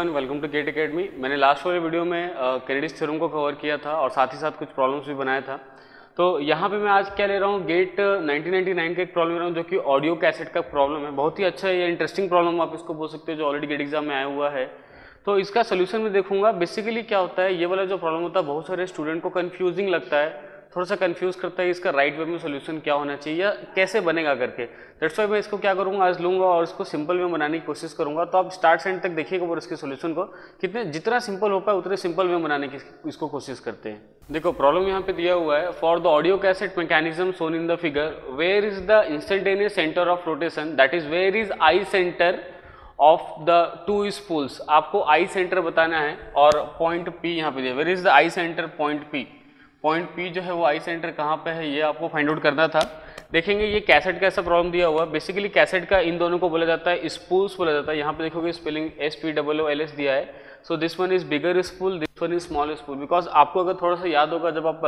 Everyone welcome to Gate academy मैंने last वाले video में कैनेडिस थ्योरम को कवर किया था और साथ ही साथ कुछ प्रॉब्लम्स भी बनाया था। तो यहाँ पे मैं आज क्या ले रहा हूँ? गेट 1999 का एक प्रॉब्लम ले रहा हूँ, जो कि ऑडियो कैसेट का प्रॉब्लम है। बहुत ही अच्छा ये इंटरेस्टिंग प्रॉब्लम आप इसको बोल सकते हो, जो ऑलरेडी गेट एग्ज़ाम में आया हुआ है। तो इसका सोल्यूशन मैं देखूँगा। बेसिकली क्या होता है, ये वाला जो प्रॉब्लम होता है, बहुत सारे स्टूडेंट को कन्फ्यूजिंग लगता है। थोड़ा सा कंफ्यूज करता है इसका राइट वे में सोल्यूशन क्या होना चाहिए या कैसे बनेगा करके। दैट्स वाई मैं इसको क्या करूँगा, आज लूँगा और इसको सिंपल में बनाने की कोशिश करूँगा। तो आप स्टार्ट सेंड तक देखिएगा और इसके सोल्यूशन को। कितने, जितना सिंपल हो पाए, उतने सिंपल में बनाने की इसको कोशिश करते हैं। देखो प्रॉब्लम यहाँ पे दिया हुआ है। For the audio cassette mechanism shown in the figure where is the instantaneous centre of rotation that is where is I centre of the two spools आपको आई सेंटर बताना है और पॉइंट पी यहाँ पे दिया where is the I centre point P point P जो है वो आई सेंटर कहाँ पे है, ये आपको फाइंड आउट करना था। देखेंगे ये कैसेट का ऐसा प्रॉब्लम दिया हुआ है। बेसिकली कैसेट का इन दोनों को बोला जाता है स्पूल्स बोला जाता है। यहाँ पे देखोगे spelling S P W L S दिया है। So this one is bigger spool this one is small spool because आपको अगर थोड़ा सा याद होगा, जब आप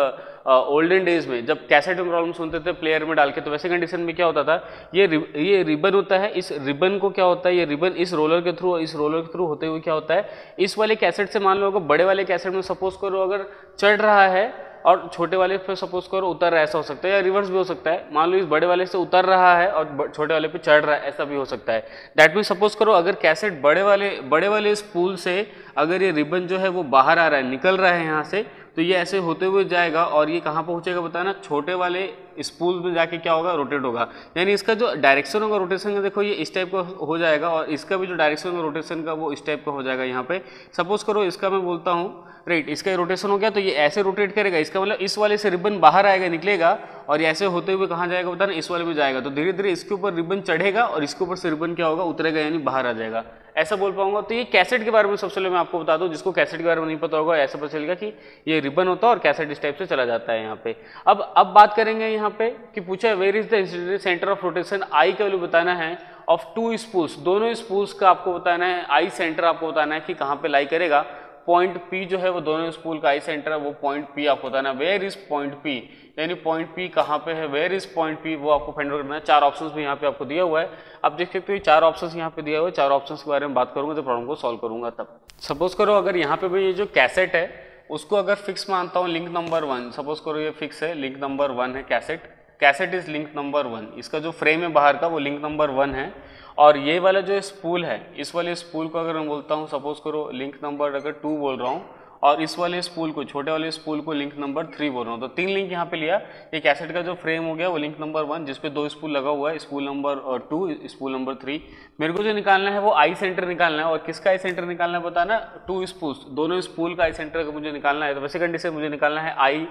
ओल्डन डेज़ में जब कैसेट में प्रॉब्लम सुनते थे प्लेयर में डाल के तो वैसे कंडीशन में क्या होता था, ये ये रिबन होता है, इस रिबन को क्या होता है, ये रिबन इस रोलर के थ्रू इस रोलर के थ्रू होते हुए क्या होता है, इस वाले कैसेट से मान लो, अगर बड़े वाले कैसेट में सपोज़ करो, अगर चढ़ रहा है और छोटे वाले पे सपोज़ करो, उतर रहा है, ऐसा हो सकता है, या रिवर्स भी हो सकता है। मान लो इस बड़े वाले से उतर रहा है और छोटे वाले पे चढ़ रहा है, ऐसा भी हो सकता है। दैट मीन सपोज़ करो, अगर कैसेट बड़े वाले बड़े वाले स्पूल से अगर ये रिबन जो है वो बाहर आ रहा है, निकल रहा है यहाँ से तो ये ऐसे होते हुए जाएगा और ये कहाँ पहुँचेगा बताना? छोटे वाले स्पूल में जाके क्या होगा? रोटेट होगा। यानी इसका जो डायरेक्शन होगा रोटेशन का देखो ये इस टाइप का हो जाएगा और इसका भी जो डायरेक्शन होगा रोटेशन का वो इस टाइप का हो जाएगा यहाँ पे। सपोज़ करो इसका मैं बोलता हूँ, राइट, इसका रोटेशन हो गया तो ये ऐसे रोटेट करेगा। इसका मतलब इस वाले से रिबन बाहर आएगा, निकलेगा और ऐसे होते हुए कहाँ जाएगा बता ना इस वाले में जाएगा। तो धीरे धीरे इसके ऊपर रिबन चढ़ेगा और इसके ऊपर से रिबन क्या होगा? उतरेगा, यानी बाहर आ जाएगा। ऐसा बोल पाऊँगा। तो ये कैसेट के बारे में सबसे पहले मैं आपको बता दूँ, जिसको कैसेट के बारे में नहीं पता होगा, ऐसा पता चलेगा कि ये रिबन होता है और कैसेट इस टाइप से चला जाता है यहाँ पे। अब अब बात करेंगे यहाँ पे कि पूछा है where is the centre of rotation I का वैल्यू बताना है ऑफ़ टू स्पूल्स दोनों स्पूल्स का आपको बताना है आई सेंटर आपको बताना है कि कहाँ पे लाई करेगा। पॉइंट पी जो है वो दोनों स्पूल का आई सेंटर है, वो पॉइंट पी आपको बताना है। वेयर इज़ पॉइंट पी यानी पॉइंट पी कहाँ पे है? वेयर इज़ पॉइंट पी वो आपको फाइंड आउट करना है। चार ऑप्शन भी यहाँ पे आपको दिया हुआ है। आप देख सकते हो चार ऑप्शन यहाँ पे दिया हुआ है। चार ऑप्शन के बारे में बात करूँगा तो प्रॉब्लम को सॉल्व करूँगा तब। सपोज़ करो, अगर यहाँ पे भी ये जो कैसेट है, उसको अगर फिक्स मानता हूँ लिंक नंबर वन सपोज़ करो, ये फिक्स है लिंक नंबर वन है cassette cassette is link number one इसका जो फ्रेम है बाहर का, वो लिंक नंबर वन है। और ये वाला जो स्पूल है, इस वाले स्पूल को अगर मैं बोलता हूँ सपोज़ करो लिंक नंबर अगर टू बोल रहा हूँ और इस वाले स्पूल को, छोटे वाले स्पूल को लिंक नंबर थ्री बोल रहा हूँ। तो तीन लिंक यहाँ पे लिया। एक एसेट का जो फ्रेम हो गया, वो लिंक नंबर वन जिसपे दो स्पूल लगा हुआ है spool number two spool number three मेरे को जो निकालना है वो आई सेंटर निकालना है। और किसका आई सेंटर निकालना है बताना? टू स्पूल दोनों स्पूल का आई सेंटर का मुझे निकालना है तो वैसे कंडीशन मुझे निकालना है I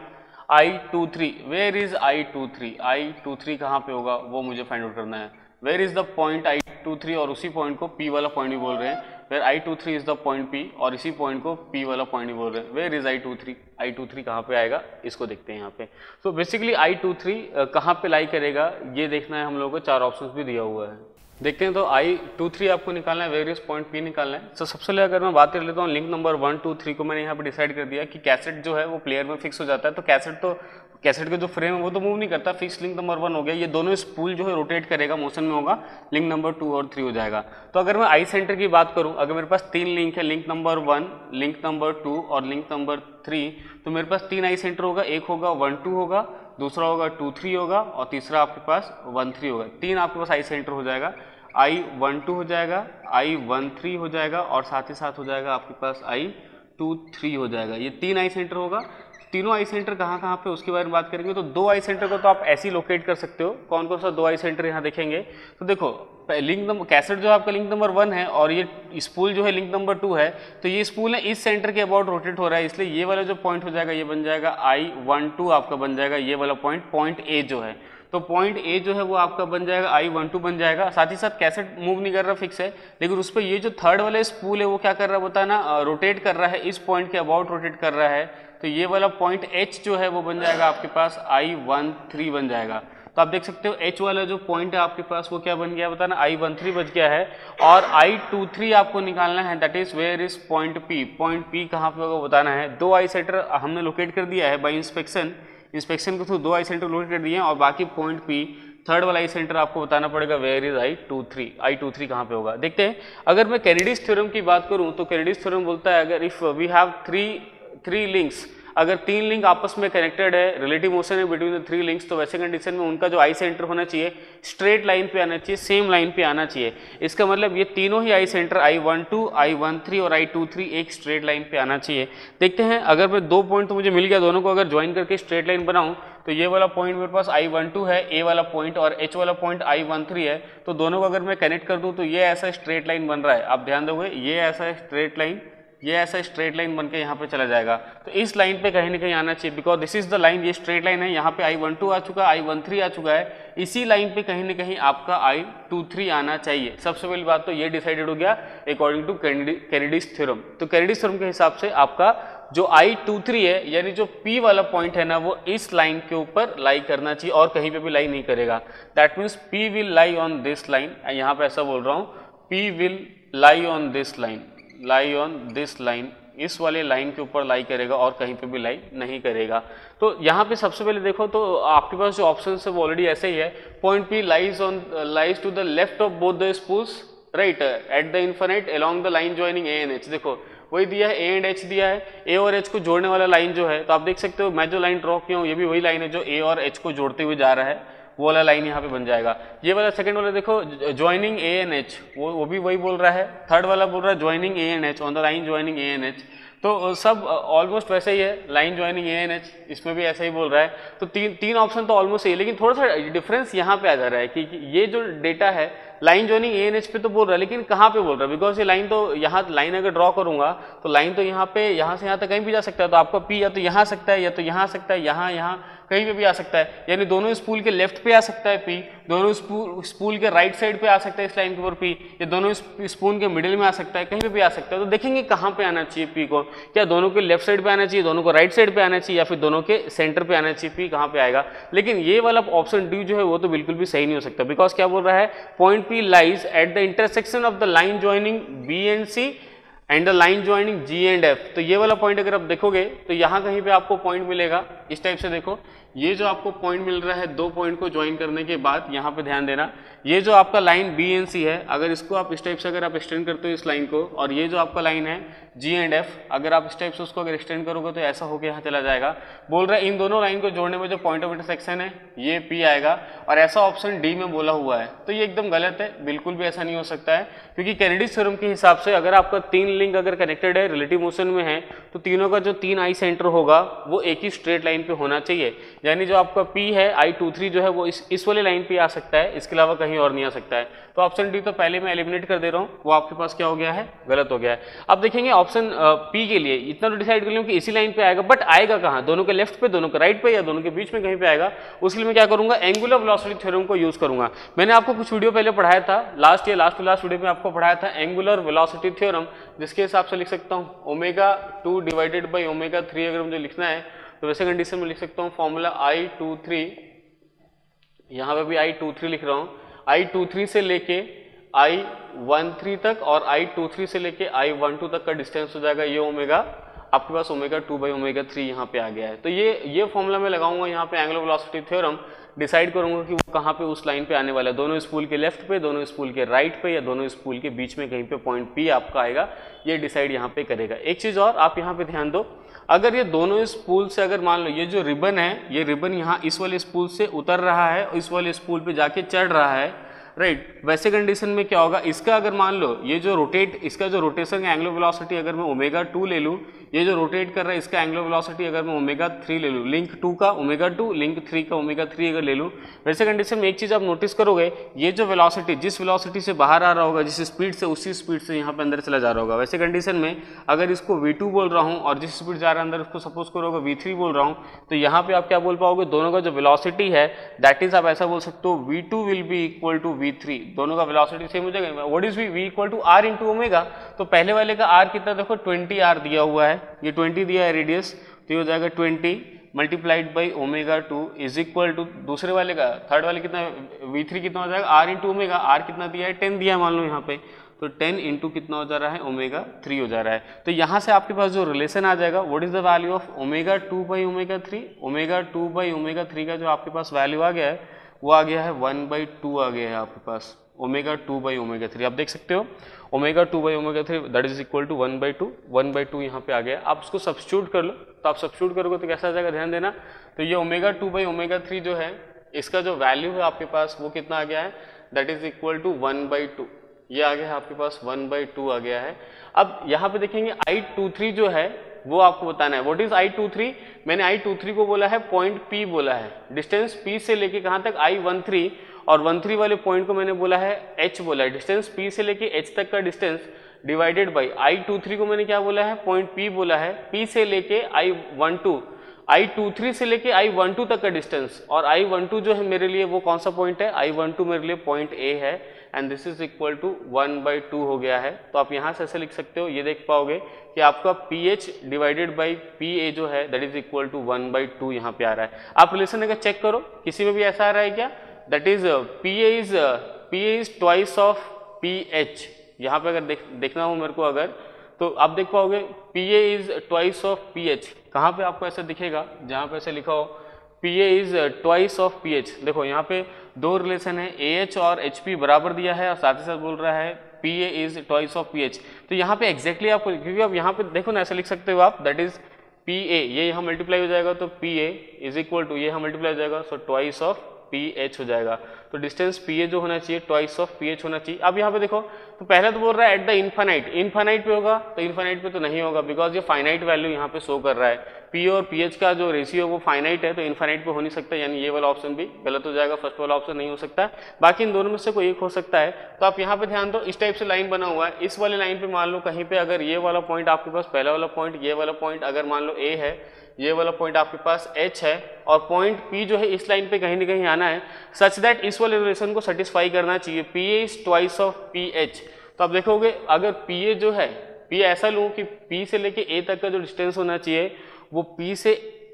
I two three where is I two three I two three कहाँ पे होगा? वो मुझे फाइंड आउट करना है। Where is the point I two three और उसी पॉइंट को पी वाला पॉइंट भी बोल रहे हैं। Where I two three is the point P और इसी पॉइंट को पी वाला पॉइंट ही बोल रहे हैं। Where is I two three I two three कहाँ पर आएगा? इसको देखते हैं यहाँ पे। So basically I two three कहाँ पर लाई करेगा? ये देखना है हम लोगों को, चार ऑप्शन भी दिया हुआ है। देखते हैं तो आई टू थ्री आपको निकालना है वेरियस पॉइंट पी निकालना है। तो सबसे पहले अगर मैं बात कर लेता हूँ link number one two three को मैंने यहाँ पे डिसाइड कर दिया कि कैसेट जो है वो प्लेयर में फिक्स हो जाता है तो कैसेट तो कैसेट का जो फ्रेम है वो तो मूव नहीं करता फिक्स लिंक नंबर वन हो गया। ये दोनों स्पूल जो है रोटेट करेगा मोशन में होगा लिंक नंबर टू और थ्री हो जाएगा। तो अगर मैं आई सेंटर की बात करूँ, अगर मेरे पास तीन लिंक है link number one link number two और लिंक नंबर थ्री तो मेरे पास तीन आई सेंटर होगा। एक होगा वन टू होगा, दूसरा होगा टू थ्री होगा और तीसरा आपके पास वन थ्री होगा। तीन आपके पास आई सेंटर हो जाएगा। आई वन टू हो जाएगा आई वन थ्री हो जाएगा और साथ ही साथ हो जाएगा आपके पास आई टू थ्री हो जाएगा। ये तीन आई सेंटर होगा। तीनों आई सेंटर कहाँ कहाँ पे, उसके बारे में बात करेंगे तो दो आई सेंटर को तो आप ऐसे ही लोकेट कर सकते हो। कौन कौन सा दो आई सेंटर यहाँ देखेंगे? तो देखो लिंक नंबर कैसेट जो आपका लिंक नंबर वन है और ये स्पूल जो है लिंक नंबर टू है। तो ये स्पूल है इस सेंटर के अबाउट रोटेट हो रहा है, इसलिए ये वाला जो पॉइंट हो जाएगा, ये बन जाएगा आई वन टू आपका बन जाएगा ये वाला पॉइंट पॉइंट ए जो है। तो पॉइंट ए जो है वो आपका बन जाएगा आई वन टू बन जाएगा। साथ ही साथ कैसेट मूव नहीं कर रहा फिक्स है। लेकिन उस पर ये जो थर्ड वाला स्पूल है, वो क्या कर रहा है, बताना रोटेट कर रहा है। इस पॉइंट के अबाउट रोटेट कर रहा है। तो ये वाला पॉइंट एच जो है, वो बन जाएगा आपके पास आई वन थ्री बन जाएगा। तो आप देख सकते हो एच वाला जो पॉइंट है आपके पास, वो क्या बन गया, बताना आई वन थ्री बच गया है। और आई टू थ्री आपको निकालना है that is where is point P point P कहाँ पे होगा बताना है। दो आई सेटर हमने लोकेट कर दिया है बाई इंस्पेक्शन इंस्पेक्शन के थ्रू दो आई सेंटर लोकेट दिए हैं और बाकी पॉइंट पी थर्ड वाला आई सेंटर आपको बताना पड़ेगा where is I two three I two three कहाँ पर होगा। देखते हैं, अगर मैं कैनेडिस थ्योरम की बात करूँ तो कैनेडिस थ्योरम बोलता है, अगर if we have three three links अगर तीन लिंक आपस में कनेक्टेड है रिलेटिव मोशन है बिटवीन द थ्री लिंक्स तो वैसे कंडीशन में उनका जो आई सेंटर होना चाहिए स्ट्रेट लाइन पे आना चाहिए सेम लाइन पे आना चाहिए। इसका मतलब ये तीनों ही I centre I one two I one three और आई टू थ्री एक स्ट्रेट लाइन पे आना चाहिए। देखते हैं, अगर मैं दो पॉइंट तो मुझे मिल गया दोनों को, अगर ज्वाइन करके स्ट्रेट लाइन बनाऊँ तो ये वाला पॉइंट मेरे पास आई वन टू है ए वाला पॉइंट और एच वाला पॉइंट आई वन थ्री है तो दोनों को अगर मैं कनेक्ट कर दूँ तो ये ऐसा स्ट्रेट लाइन बन रहा है। आप ध्यान दोगे, ये ऐसा स्ट्रेट लाइन ये ऐसा स्ट्रेट लाइन बन के यहाँ पे चला जाएगा। तो इस लाइन पे कहीं ना कहीं आना चाहिए because this is the line ये स्ट्रेट लाइन है, यहाँ पे आई वन टू आ चुका है आई वन थ्री आ चुका है। इसी लाइन पे कहीं ना कहीं आपका आई टू थ्री आना चाहिए। सबसे पहली बात तो ये डिसाइडेड हो गया अकॉर्डिंग टू कैनेडिस थ्योरम तो कैनेडिस थ्योरम के हिसाब से आपका जो आई टू थ्री है, यानी जो पी वाला पॉइंट है ना, वो इस लाइन के ऊपर लाई करना चाहिए, और कहीं पे भी लाई नहीं करेगा। That means P will lie on this line यहाँ पे ऐसा बोल रहा हूँ P will lie on this line lie on this line इस वाले लाइन के ऊपर लाई करेगा और कहीं पे भी लाई नहीं करेगा। तो यहाँ पे सबसे पहले देखो तो आपके पास जो ऑप्शन है वो ऑलरेडी ऐसे ही है। Point P lies on lies to the left of both the spools right at the infinite along the line joining A and H देखो, वही दिया है ए एंड एच दिया है। ए और एच को जोड़ने वाला लाइन जो है तो आप देख सकते हो, मैं जो लाइन ड्रॉ किया हूँ, ये भी वही लाइन है जो ए और एच को जोड़ते हुए जा रहा है। वो वाला लाइन यहाँ पे बन जाएगा। ये वाला सेकंड वाला देखो ज्वाइनिंग ए एन एच वो वो भी वही बोल रहा है। थर्ड वाला बोल रहा है joining A and H on the line joining A and H तो सब ऑलमोस्ट वैसे ही है line joining A and H इसमें भी ऐसा ही बोल रहा है। तो तीन तीन ऑप्शन तो ऑलमोस्ट है लेकिन थोड़ा सा डिफरेंस यहाँ पे आ जा रहा है कि, कि ये जो डेटा है line joining A and H पे तो बोल रहा है लेकिन कहाँ पे बोल रहा है? बिकॉज़ ये लाइन तो यहाँ लाइन अगर ड्रॉ करूँगा तो लाइन तो यहाँ पे यहाँ से यहाँ तक कहीं भी जा सकता है। तो आपका पी या तो यहाँ सकता है या तो यहाँ सकता है यहाँ यहाँ। कहीं पे भी आ सकता है। यानी दोनों स्पूल के लेफ़्ट पे आ सकता है पी दोनों स्पूल स्पूल के राइट साइड पे आ सकता है इस लाइन के ऊपर पी या दोनों स्पून के मिडिल में आ सकता है, कहीं पे भी आ सकता है। तो देखेंगे कहाँ पे आना चाहिए पी को। क्या दोनों के लेफ़्ट साइड पे आना चाहिए, दोनों को राइट साइड पे आना चाहिए, या फिर दोनों के सेंटर पे आना चाहिए पी कहाँ पे आएगा। लेकिन ये वाला ऑप्शन डी जो है, वो तो बिल्कुल भी सही नहीं हो सकता। बिकॉज़ क्या बोल रहा है? Point P lies at the intersection of the line joining B and C and the line joining G and F तो ये वाला पॉइंट अगर आप देखोगे तो यहाँ कहीं पे आपको पॉइंट मिलेगा। इस टाइप से देखो। ये जो आपको पॉइंट मिल रहा है, दो पॉइंट को ज्वाइन करने के बाद यहाँ पे ध्यान देना। ये जो आपका लाइन बी एन सी है, अगर इसको आप इस टाइप से अगर आप एक्सटेंड करते हो इस लाइन को, और ये जो आपका लाइन है जी एंड एफ़ अगर आप इस टाइप से उसको अगर एक्सटेंड करोगे तो ऐसा होकर यहाँ चला जाएगा। बोल रहा है, इन दोनों लाइन को जोड़ने में जो पॉइंट ऑफ़ इंटरसेक्शन है, ये पी आएगा। और ऐसा ऑप्शन डी में बोला हुआ है। तो ये एकदम गलत है। बिल्कुल भी ऐसा नहीं हो सकता है। क्योंकि कैनेडी थ्योरम के हिसाब से अगर आपका तीन लिंक अगर कनेक्टेड है रिलेटिव मोशन में है तो तीनों का जो तीन आई सेंटर होगा, वो एक ही स्ट्रेट लाइन पे होना चाहिए। यानी जो आपका पी है आई टू थ्री जो है, वो इस इस वाले लाइन पे आ सकता है, इसके अलावा कहीं और नहीं आ सकता है। तो ऑप्शन डी तो पहले मैं एलिमिनेट कर दे रहा हूँ, वो आपके पास क्या हो गया है? गलत हो गया है। अब देखेंगे ऑप्शन पी के लिए। इतना तो डिसाइड कर लूँ कि इसी लाइन पे आएगा बट आएगा कहाँ? दोनों के लेफ़्ट पे, दोनों के राइट पे या दोनों के बीच में कहीं पे आएगा? उसके लिए मैं क्या करूँगा? एंगुलर वेलोसिटी थ्योरम को यूज़ करूँगा। मैंने आपको कुछ वीडियो पहले पढ़ाया था लास्ट या लास्ट टू लास्ट वीडियो में आपको पढ़ाया था एंगुलर वेलोसिटी थ्योरम जिसके हिसाब से लिख सकता हूँ? Omega two divided by omega three अगर मुझे लिखना है तो वैसे कंडीशन में लिख सकता हूँ फॉर्मूला आई टू थ्री यहाँ पर भी आई टू थ्री लिख रहा हूँ। आई टू थ्री से लेके आई वन थ्री तक और आई टू थ्री से लेके आई वन टू तक का डिस्टेंस हो जाएगा ये ओमेगा आपके पास omega two by omega three यहाँ पे आ गया है। तो ये ये फॉर्मूला मैं लगाऊँगा, यहाँ पे एंगुलर वेलोसिटी थ्योरम डिसाइड करूँगा कि वो कहाँ पे उस लाइन पे आने वाला है। दोनों स्पूल के लेफ़्ट पे, दोनों स्पूल के राइट पे या दोनों स्पूल के बीच में कहीं पे पॉइंट पी आपका आएगा, ये डिसाइड यहाँ पे करेगा। एक चीज़ और, आप यहाँ पे ध्यान दो, अगर ये दोनों स्पूल से अगर मान लो, ये जो रिबन है, ये रिबन यहाँ इस वाले स्पूल से उतर रहा है इस वाले स्पूल पर जाके चढ़ रहा है राइट right. वैसे कंडीशन में क्या होगा? इसका अगर मान लो, ये जो रोटेट इसका जो रोटेशन एंग्लो वेलोसिटी अगर मैं ओमेगा टू ले लूँ, ये जो रोटेट कर रहा है, इसका एंग्लो वेलोसिटी अगर मैं ओमेगा थ्री ले लूँ लिंक टू का ओमेगा टू लिंक थ्री का ओमेगा थ्री अगर ले लूँ, वैसे कंडीशन में एक चीज़ आप नोटिस करोगे, ये जो वेलोसिटी जिस वेलोसिटी से बाहर आ रहा होगा, जिस स्पीड से, उसी स्पीड से यहाँ पर अंदर चला जा रहा होगा। वैसे कंडीशन में अगर इसको वी टू बोल रहा हूँ और जिस स्पीड जा रहा है अंदर उसको सपोज़ करोगे वी थ्री बोल रहा हूँ तो यहाँ पर आप क्या बोल पाओगे? दोनों का जो वेलोसिटी है दैट इज़ आप ऐसा बोल सकते हो V two will be equal to V three दोनों का वेलोसिटी सेम हो जाएगा। What is V V equal to R into omega तो पहले वाले का आर कितना? देखो ट्वेंटी आर दिया हुआ है। ये ट्वेंटी दिया है रेडियस तो ये हो जाएगा twenty multiplied by omega two is equal to दूसरे वाले का थर्ड वाले कितना? वी थ्री कितना हो जाएगा? आर इंटू ओमेगा आर कितना दिया है? टेन दिया है, मान लो यहाँ पे। तो टेन इंटू कितना हो जा रहा है? ओमेगा थ्री हो जा रहा है। तो यहाँ से आपके पास जो रिलेशन आ जाएगा what is the value of omega two by omega three omega two by omega three का जो आपके पास वैल्यू आ गया है वो आ गया है, वन बाई टू आ गया है आपके पास, omega two by omega three. आप देख सकते हो, omega two by omega three that is equal to one by two, one by two यहाँ पे आ गया। आप उसको सब्सिट्यूट कर लो तो आप सब्सिट्यूट करोगे तो कैसा आ जाएगा, ध्यान देना। तो ये omega two by omega three जो है, इसका जो वैल्यू है आपके पास, वो कितना आ गया है? That is equal to one by two. ये आ गया है आपके पास, वन बाई टू आ गया है। अब यहाँ पे देखेंगे आई टू थ्री जो है वो आपको बताना है। What is I two three मैंने आई टू थ्री को बोला है पॉइंट पी बोला है। डिस्टेंस पी से लेके कहाँ तक? आई वन थ्री और वन थ्री वाले पॉइंट को मैंने बोला है एच बोला है। डिस्टेंस पी से लेके एच तक का distance divided by I two three को मैंने क्या बोला है? पॉइंट पी बोला है। पी से लेके I one two I two three से लेके आई वन टू तक का डिस्टेंस और आई वन टू जो है मेरे लिए वो कौन सा पॉइंट है? आई वन टू मेरे लिए पॉइंट ए है। And this is equal to one by two हो गया है। तो आप यहाँ से ऐसे लिख सकते हो, ये देख पाओगे कि आपका P H divided by P A जो है that is equal to one by two यहाँ पे आ रहा है। आप रिलेशन अगर चेक करो, किसी में भी ऐसा आ रहा है क्या? That is P A is P A is twice of P H यहाँ पे अगर देख, देखना हो मेरे को अगर तो आप देख पाओगे P A is twice of P H कहाँ पे आपको ऐसा दिखेगा? जहाँ पे ऐसे लिखा हो P A is twice of P H देखो, यहाँ पे दो रिलेशन है ए एच और एच पी बराबर दिया है और साथ ही साथ बोल रहा है P A is twice of P H तो यहाँ पे एग्जैक्टली exactly आपको, क्योंकि आप यहाँ पे देखो ना, ऐसा लिख सकते हो आप दैट इज़ पी ए ये यहाँ मल्टीप्लाई हो जाएगा तो P A is equal to ये यहाँ मल्टीप्लाई हो जाएगा so twice of P H हो जाएगा. तो डिस्टेंस पी ए जो होना चाहिए ट्वाइस ऑफ़ पी एच होना चाहिए. अब यहाँ पे देखो तो पहले तो बोल रहा है एट द इन्फानाइट इन्फानाइट पे होगा तो इन्फानाइट पे तो नहीं होगा बिकॉज़ ये फाइनाइट वैल्यू यहाँ पे शो कर रहा है. पी और पी एच का जो रेशियो वो फाइनाइट है तो इन्फानाइट पे हो नहीं सकता, यानी ये वाला ऑप्शन भी गलत हो जाएगा फ़र्स्ट वाला ऑप्शन नहीं हो सकता। बाकी इन दोनों में से कोई एक हो सकता है। तो आप यहाँ पे ध्यान दो, इस टाइप से लाइन बना हुआ है। इस वाले लाइन पे मान लो कहीं पे अगर ये वाला पॉइंट आपके पास, पहला वाला पॉइंट ये वाला पॉइंट अगर मान लो ए है, ये वाला पॉइंट आपके पास एच है, और पॉइंट पी जो है इस लाइन पे कहीं ना कहीं आना है सच दैट इस वाले रिलेशन को सेटिस्फाई करना चाहिए। P A is twice of P H तो आप देखोगे, अगर पी ए जो है पी ऐसा लूँ कि पी से लेके ए तक का जो डिस्टेंस होना चाहिए वो पी से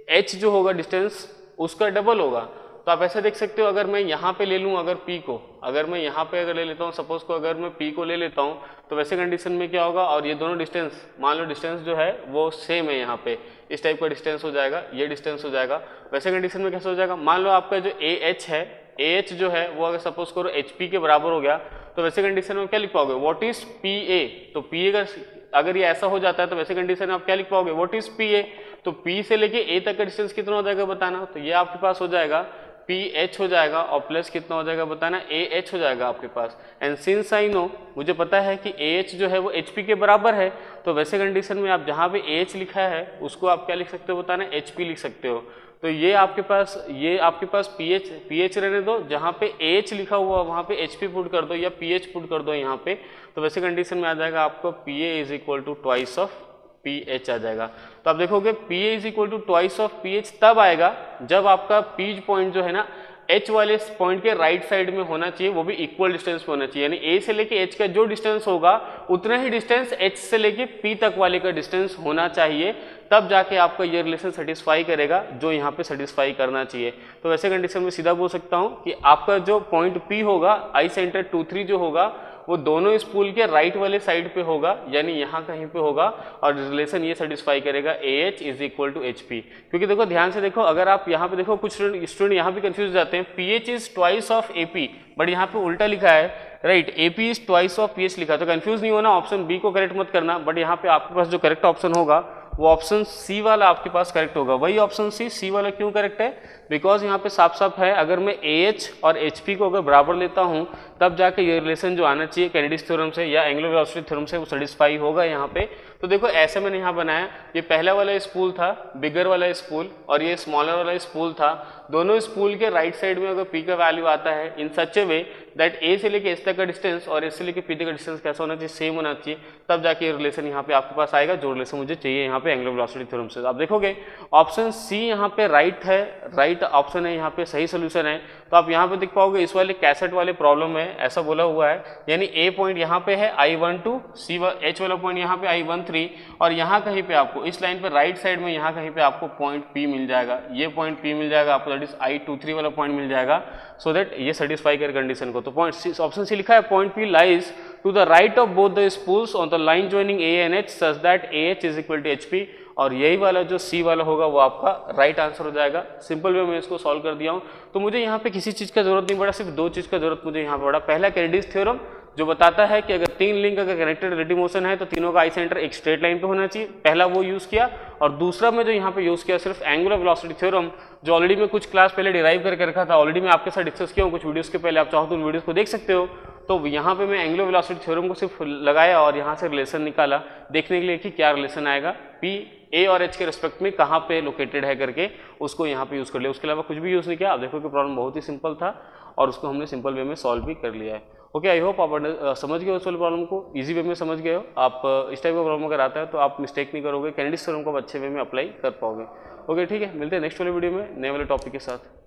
एच जो होगा डिस्टेंस उसका डबल होगा। तो आप ऐसा देख सकते हो, अगर मैं यहाँ पे ले लूँ अगर पी को, अगर मैं यहाँ पे अगर ले लेता हूँ सपोज़ को अगर मैं पी को ले लेता हूँ तो वैसे कंडीशन में क्या होगा? और ये दोनों डिस्टेंस मान लो डिस्टेंस जो है, वो सेम है यहाँ पे। इस टाइप का डिस्टेंस हो जाएगा, ये डिस्टेंस हो जाएगा। वैसे कंडीशन में कैसे हो जाएगा? मान लो आपका जो ए एच है ए एच जो है, वो अगर सपोज़ करो एच के बराबर हो गया तो वैसे कंडीशन में क्या लिख पाओगे? वॉट इज़ पी ए तो पी ए का, अगर ये ऐसा हो जाता है तो वैसे कंडीशन में आप क्या लिख पाओगे? वॉट इज़ पी ए तो पी से लेके ए तक का डिस्टेंस कितना हो जाएगा बताना? तो ये आपके पास हो जाएगा पी एच हो जाएगा और प्लस कितना हो जाएगा बताना? ए एच हो जाएगा आपके पास। एंड सिंस आई नो मुझे पता है कि ए एच जो है वो एच पी के बराबर है तो वैसे कंडीशन में आप जहाँ पे ए एच लिखा है, उसको आप क्या लिख सकते हो बताना? एच पी लिख सकते हो। तो ये आपके पास, ये आपके पास पी एच पी एच रहने दो, जहाँ पे ए एच लिखा हुआ, वहाँ पे एच पी पुट कर दो या पी एच पुट कर दो यहाँ पे तो वैसे कंडीशन में आ जाएगा आपको P A is equal to twice of P H आ जाएगा। तो आप देखोगे P A is equal to twice of P H तब आएगा जब आपका पीज पॉइंट जो है ना एच वाले पॉइंट के राइट right साइड में होना चाहिए, वो भी इक्वल डिस्टेंस पे होना चाहिए। यानी ए से लेके एच का जो डिस्टेंस होगा, उतना ही डिस्टेंस एच से लेके पी तक वाले का डिस्टेंस होना चाहिए। तब जाके आपका ये रिलेशन सेटिस्फाई करेगा, जो यहाँ पे सेटिस्फाई करना चाहिए। तो वैसे कंडीशन में सीधा बोल सकता हूँ कि आपका जो पॉइंट पी होगा आई सेंटर टू थ्री जो होगा वो दोनों स्पूल के राइट वाले साइड पे होगा, यानी यहाँ कहीं पे होगा, और रिलेशन ये सेटिस्फाई करेगा A H is equal to H P क्योंकि देखो, ध्यान से देखो, अगर आप यहाँ पे देखो, कुछ स्टूडेंट यहाँ पे कंफ्यूज जाते हैं। P H is twice of A P but यहाँ पे उल्टा लिखा है right A P is twice of P H लिखा तो कंफ्यूज नहीं होना ऑप्शन बी को करेक्ट मत करना बट यहाँ पे आपके पास जो करेक्ट ऑप्शन होगा, वो ऑप्शन सी वाला आपके पास करेक्ट होगा। वही ऑप्शन सी सी वाला क्यों करेक्ट है? बिकॉज़ यहाँ पे साफ़ साफ़ है, अगर मैं ए एच और एच पी को अगर बराबर लेता हूँ तब जाके ये रिलेशन जो आना चाहिए कैनेडिस थ्योरम से या एंग्लो वेलोसिटी थ्योरम से वो सेटिस्फाई होगा यहाँ पे। तो देखो, ऐसे मैंने यहाँ बनाया। ये पहला वाला स्पूल था बिगर वाला स्पूल और ये स्मॉलर वाला स्पूल था। दोनों स्पूल के राइट साइड में अगर पी का वैल्यू आता है इन सच ए वे दैट ए से लेके एस तक का डिस्टेंस और एस से लेके पी तक का डिस्टेंस कैसा होना चाहिए सेम होना चाहिए, तब जाके ये रिलेशन यहाँ पे आपके पास आएगा, जो रिलेशन मुझे चाहिए यहाँ पे एंग्लो वेलोसिटी थ्योरम से। आप देखोगे ऑप्शन सी यहाँ पे राइट है राइट ऑप्शन है, यहाँ पे सही सोल्यूशन है। तो आप यहाँ पे देख पाओगे, इस वाले कैसेट वाले प्रॉब्लम में ऐसा बोला हुआ है। यानी ए पॉइंट यहाँ पे है I one two C H वाला पॉइंट यहाँ पे आई वन थ्री और यहाँ कहीं पे आपको, इस लाइन पे राइट साइड में यहाँ कहीं पे आपको पॉइंट पी मिल जाएगा। ये पॉइंट पी मिल जाएगा, आपको that is I two three वाला पॉइंट मिल जाएगा सो दैट ये सेटिस्फाई कर कंडीशन को। तो पॉइंट ऑप्शन सी लिखा है point P lies to the right of both the both on the line joining A and H such H A H is equal to H HP और यही वाला जो सी वाला होगा, वो आपका राइट आंसर हो जाएगा। सिंपल वे मैं इसको सॉल्व कर दिया हूँ। तो मुझे यहाँ पे किसी चीज़ का ज़रूरत नहीं पड़ा, सिर्फ़ दो चीज़ का ज़रूरत मुझे यहाँ पड़ा। पहला कैरेडिस थ्योरम जो बताता है कि अगर तीन लिंक अगर कनेक्टेड रेडी मोशन है तो तीनों का आई सेंटर एक स्ट्रेट लाइन पे होना चाहिए। पहला वो यूज़ किया। और दूसरा मैं जो यहाँ पे यूज़ किया, सिर्फ़ एंगुलर वेलोसिटी थ्योरम जो ऑलरेडी मैं कुछ क्लास पहले डिराइव करके रखा था ऑलरेडी मैं आपके साथ डिस्कस किया हूँ कुछ वीडियोस के पहले। आप चाहो तो उन वीडियोस को देख सकते हो। तो यहाँ पे मैं एंगुलर वेलोसिटी थ्योरम को सिर्फ़ लगाया और यहाँ से रिलेशन निकाला, देखने के लिए कि क्या रिलेशन आएगा। पी ए और एच के रिस्पेक्ट में कहाँ पे लोकेटेड है करके, उसको यहाँ पे यूज़ कर लिया। उसके अलावा कुछ भी यूज़ नहीं किया। आप देखो कि प्रॉब्लम बहुत ही सिंपल था और उसको हमने सिंपल वे में सॉल्व भी कर लिया है। ओके आई होप आप समझ गए उस वाले प्रॉब्लम को। ईजी वे में समझ गए हो। आप इस टाइप का प्रॉब्लम अगर आता है तो आप मिस्टेक नहीं करोगे। कैंडिडेट्स को अच्छे वे में अप्लाई कर पाओगे। ओके ठीक है। मिलते हैं नेक्स्ट वाले वीडियो में नए वाले टॉपिक के साथ।